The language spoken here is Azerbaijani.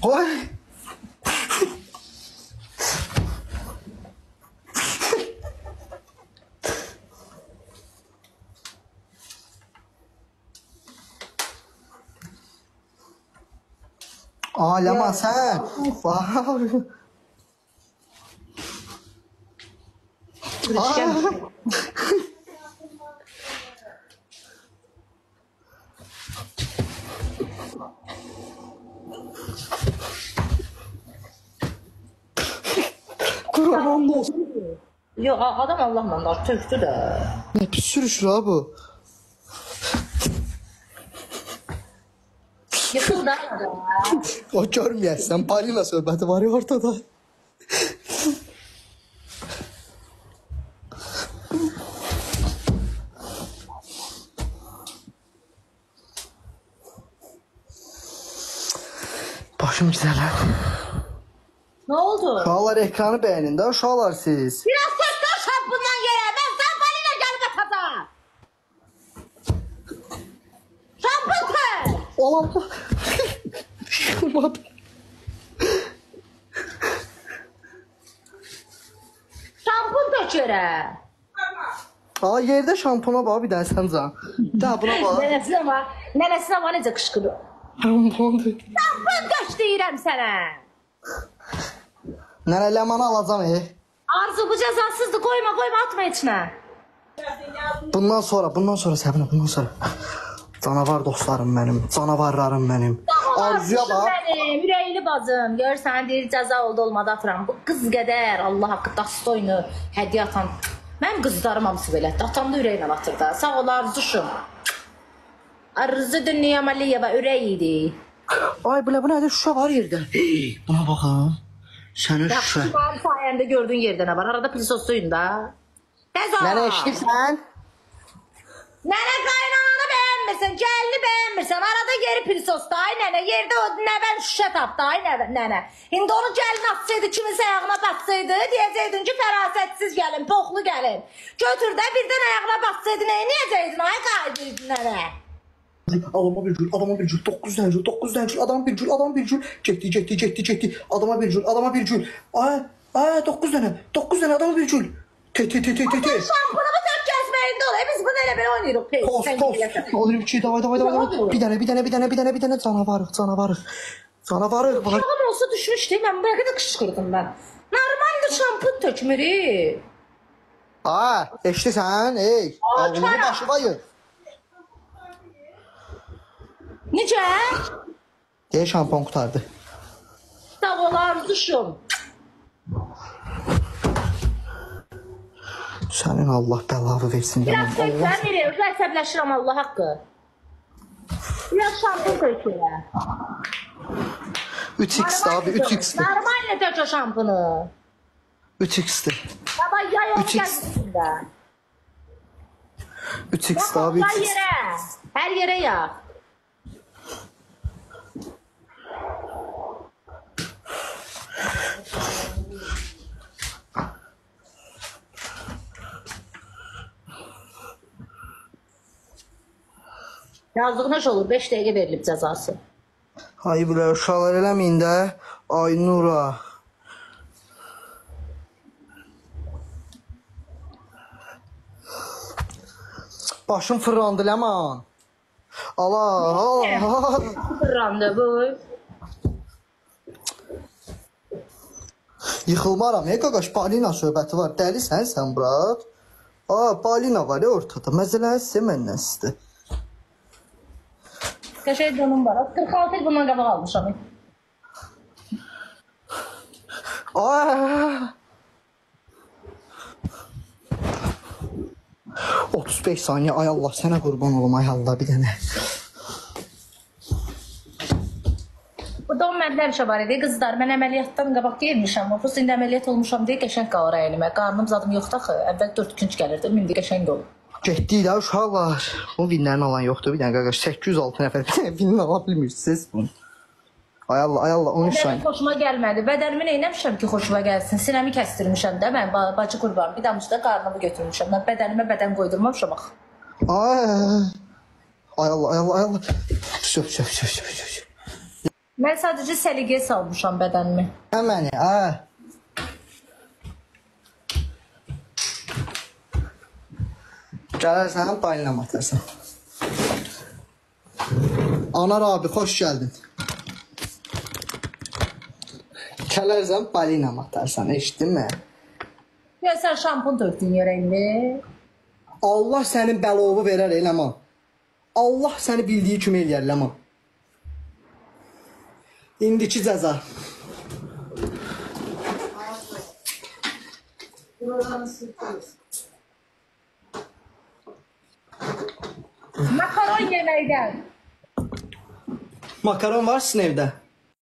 Corre! Olha, maçã, Fábio. Kurban olsun. Yox, adam Allahla da tökdü də. Ne pis sürüşür ha bu. Yıxıl da. O görmeyəsən, balina söhbəti var ya ortada. Başım güzeller. Ne oldu? Uşaqlar ekranı beğenin də uşaqlar siz. Biraz ses koş hap bundan yere. Ben şampanıyla gelip atacağım. Şampan ter. Olam. Yılmadı. Şampan dök yere. Aa yerdə şampuna bax bir dənə sən can. Bir dənə buna bax. Nenesine var. Nenesine var necə kışkırıyor. Şampundur. Şampun tök deyirəm sənə. Nənə ləmanı alacam e. Arzu bu cəzasızdır. Qoyma, qoyma, atma içinə. Bundan sonra, bundan sonra Səbinə, bundan sonra. Canavar dostlarım mənim, canavarlarım mənim. Arzuya bax. Mənim ürəkli bacım. Görsən deyir cəza oldu olmadı atıram. Bu qız qədər Allah haqqı dastoyunu hədiyyə atan. Mənim qızlarım hamısı belədir. Atam da ürəklə atır da. Sağ ol Arzuşum. Arzu dünya maliyyə ürək idi. Ay belə bu nədir? Şuşa var yerdə. Hey, buna baxın. Sənin şuşa. Yaxşı, mənim sayəndə gördüyün yerdə nə var? Arada pilisos suyun da. Tez ol. Nənə eşidirsən? Nənə qaynananı bəyənmirsən, gəlini bəyənmirsən. Arada yeri pilisosda, ay nənə. Yerdə o nəvən şüşə tapdı, ay nəvə, nənə. İndi onu gəlin atsaydı, kiminsə ayağına batsaydı, deyəcəydin ki, fərasətsiz gəlin, poxlu gəlin. Götür də birdən ayağına batsaydı, nə edəcəydin, ay qayıdırdın nənə. jül, adama bir jül, adama bir jül, 9 tane jül, 9 tane jül, adam bir jül, adam bir jül, çekti, çekti, çekti, çekti, adama bir jül, adama bir jül, aa, aa 9 tane, 9 tane adama bir jül, te te te te te te. Şampuanımı dökeceğiz benim dolayı, biz bunlarla ben oynuyoruz. Kos, kos, olur bir şey, davay, davay, davay, bir tane, bir tane, bir tane, bir tane, bir tane, sana varık, sana varık, sana varık. Şampuan olsa düşmüş değil, ben bırakıda kışkırdım ben. Normaldir şampuan dökmeli. Aa, işte sen, ey, avlunun başı bayır. Necə? Deyə şampon qutardı. Sağ ol arzuşum. Sənin Allah bəlavı versin. Biraz qoy, sən verir, orada əsəbləşirəm Allah haqqı. Biraz şampon qoy ki. 3x abi 3x. Normal ne döküyor şamponu? 3x'ti. Baba yay onu 3x. 3x abi 3x. Her yere. Her yere ya. Yazdığına olur 5 dəqiqə verilib cəzası. Ay bilə uşaqlar eləməyin də. Ay Nura. Başım fırlandı Ləman. Allah, Allah. Randevu. Yıxılmaram. Ey qaqaş, balina söhbəti var. Dəlisən sən, brat? Aa, balina var ya ortada. Məzələn sizə məndən sizdə. Qəşəng donum var. 46 il bundan qabaq almışam. Aa! 35 saniye ay Allah sənə qurban olum ay Allah bir dənə. Burada o məndə həmişə var idi. Qızlar, mən əməliyyatdan qabaq deyilmişəm. Bu indi əməliyyat olmuşam deyə qəşəng qalır əynimə. Qarnım zadım yoxdur axı. Əvvəl 4 günc gəlirdi, indi qəşəng olur. Getdik də uşaqlar. Bu vinlərini alan yoxdur. Bir dənə qaqaş 806 nəfər vinni ala bilmirsiniz bunu. Ay Allah, ay Allah 13 Bədənim saniyə. xoşuma gəlmədi. Bədənimi neyləmişəm ki, xoşuma gəlsin? Sinəmi kəstirmişəm də mən ba- bacı qurban. Bir damcı da qarnımı götürmüşəm. Mən bədənimə bədən qoydurmamışam axı. Ay. Ay Allah, ay Allah, ay Allah. Söv, söv, söv, söv, söv. Mən sadəcə səliqəyə salmışam bədənimi. Hə məni, hə. Gələrsən, balina atarsan. Anar abi, xoş gəldin. Gələrsən, balina atarsan, eşitdinmi? Ya sən şampun tökdün yerə indi. Allah sənin bəlovu verər eləməm. Allah səni bildiyi kimi eləyər eləməm. İndiki cəza. Benim evden. Makaron varsın evde.